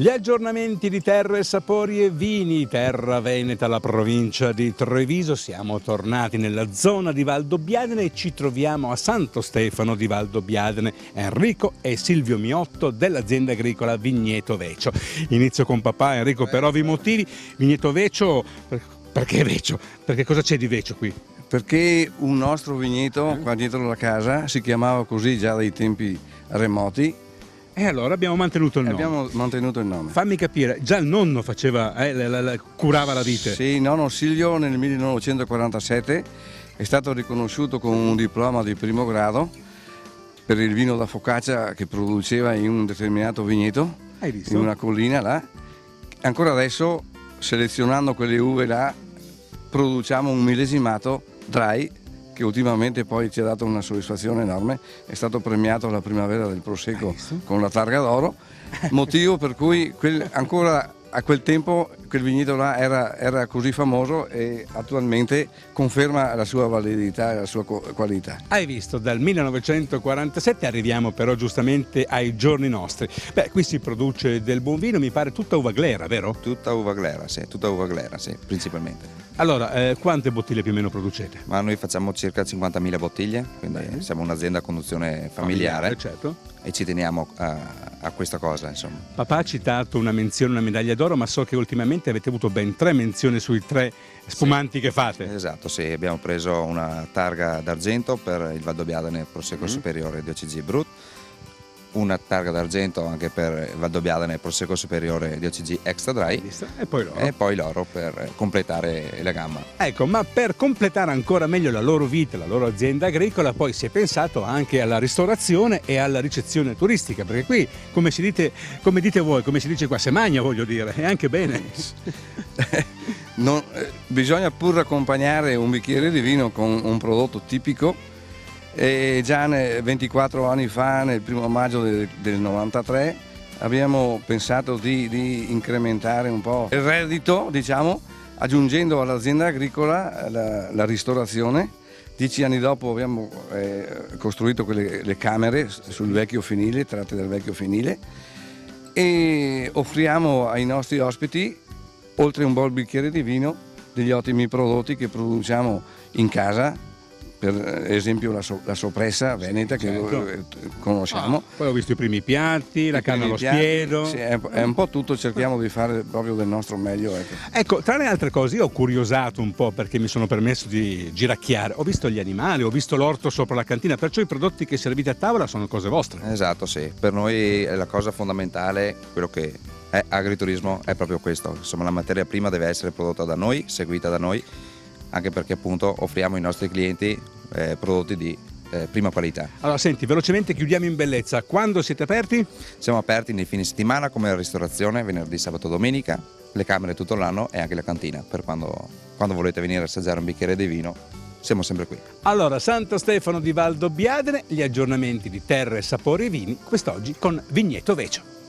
Gli aggiornamenti di terre, sapori e vini, terra veneta, la provincia di Treviso. Siamo tornati nella zona di Valdobbiadene e ci troviamo a Santo Stefano di Valdobbiadene. Enrico e Silvio Miotto dell'azienda agricola Vigneto Vecio. Inizio con papà Enrico per ovvi motivi. Vigneto Vecio, perché Vecio? Perché cosa c'è di Vecio qui? Perché un nostro vigneto qua dietro la casa si chiamava così già dai tempi remoti e allora abbiamo mantenuto il nome. Abbiamo mantenuto il nome. Fammi capire, già il nonno faceva, eh, la, la, la, curava la vite. Sì, nonno Silvio nel 1947 è stato riconosciuto con un diploma di primo grado per il vino da focaccia che produceva in un determinato vigneto, in una collina là. Ancora adesso, selezionando quelle uve là, produciamo un millesimato dry che ultimamente poi ci ha dato una soddisfazione enorme, è stato premiato alla primavera del Prosecco con la targa d'oro, motivo per cui ancora a quel tempo quel vigneto là era, era, così famoso e attualmente conferma la sua validità e la sua qualità. Hai visto, dal 1947 arriviamo però giustamente ai giorni nostri. Beh, qui si produce del buon vino, mi pare tutta uva glera, vero? Tutta uva glera, sì, tutta uva glera, sì, principalmente. Allora, eh, quante bottiglie più o meno producete? Ma noi facciamo circa 50.000 bottiglie, quindi Bene. siamo un'azienda a conduzione familiare, familiare certo. e ci teniamo a, a questa cosa. Insomma. Papà ha citato una menzione, una medaglia d'oro, ma so che ultimamente avete avuto ben tre menzioni sui tre spumanti sì, che fate. Esatto, sì, abbiamo preso una targa d'argento per il Valdobbiadene Prosecco mm. Superiore di OCG Brut una targa d'argento anche per Valdobbiadene Prosecco Superiore di OCG Extra Dry e poi, l'oro. e poi l'oro per completare la gamma. Ecco, ma per completare ancora meglio la loro vita, la loro azienda agricola, poi si è pensato anche alla ristorazione e alla ricezione turistica, perché qui, come, si dite, come dite voi, come si dice qua, se magna voglio dire, è anche bene. non, eh, bisogna pur accompagnare un bicchiere di vino con un prodotto tipico e già 24 anni fa, nel primo maggio del, del 93, abbiamo pensato di, di, incrementare un po' il reddito, diciamo, aggiungendo all'azienda agricola la, la, ristorazione. Dieci anni dopo abbiamo eh, costruito quelle, le camere sul vecchio finile, tratte dal vecchio finile, e offriamo ai nostri ospiti, oltre un bel bicchiere di vino, degli ottimi prodotti che produciamo in casa per esempio la, so, la soppressa veneta che certo. Eh, conosciamo. Ah, poi ho visto i primi piatti, I la canna allo spiedo. Sì, è, è, un po' tutto, cerchiamo di fare proprio del nostro meglio. Ecco. ecco, tra le altre cose io ho curiosato un po' perché mi sono permesso di giracchiare, ho visto gli animali, ho visto l'orto sopra la cantina, perciò i prodotti che servite a tavola sono cose vostre. Esatto, sì, per noi è la cosa fondamentale, quello che è agriturismo è proprio questo, insomma la materia prima deve essere prodotta da noi, seguita da noi anche perché appunto offriamo ai nostri clienti eh, prodotti di eh, prima qualità. Allora senti, velocemente chiudiamo in bellezza, quando siete aperti? Siamo aperti nei fine settimana come la ristorazione, venerdì, sabato, domenica, le camere tutto l'anno e anche la cantina, per quando, quando volete venire a assaggiare un bicchiere di vino siamo sempre qui. Allora, Santo Stefano di Valdobbiadene, gli aggiornamenti di terre, sapori e vini, quest'oggi con Vigneto Vecio.